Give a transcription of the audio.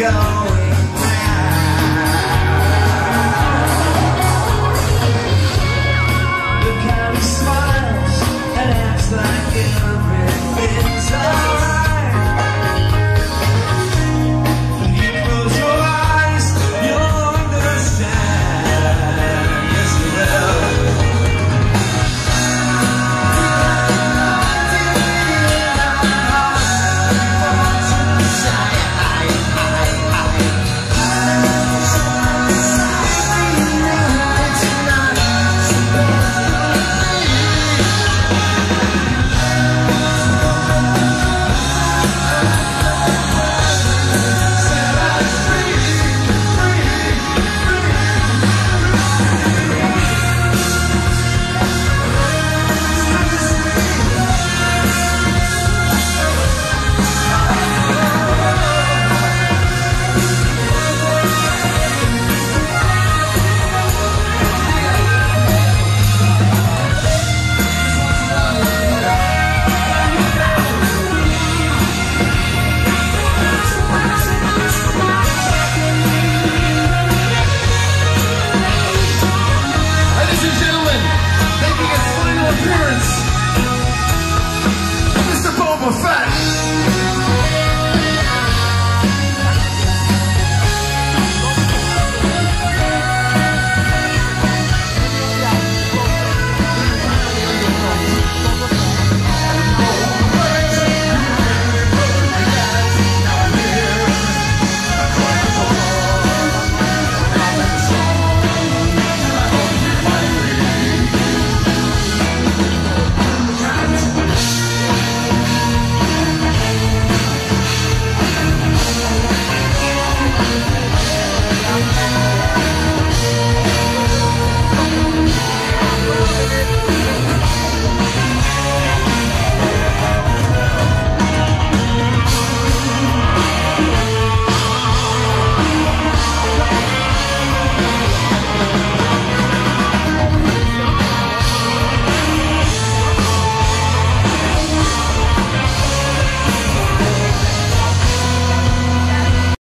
going